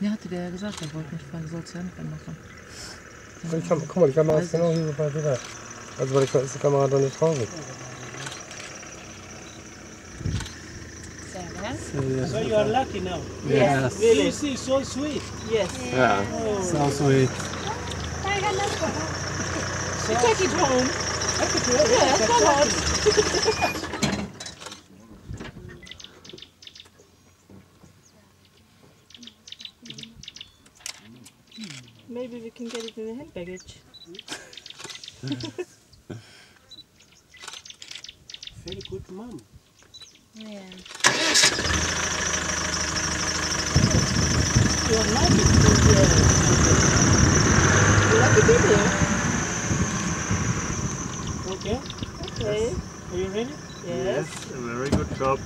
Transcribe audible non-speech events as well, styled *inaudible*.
Ja, hatte der ja gesagt, er wollte nicht fahren, soll es ja nicht mehr machen. Die Kam guck mal, die Kamera ist genau hier so weit wieder. Also weil ich ist die Kamera doch nicht drauf. So you are lucky now. Yes. You see, so sweet. Yes. Yeah. So sweet. You take it home. Yeah, come *laughs* Maybe we can get it in the hand baggage. Very good mom. Yeah. You are lucky. to be here. You're Lucky to be here. Okay. Okay. Are you ready? Yes. Very good job.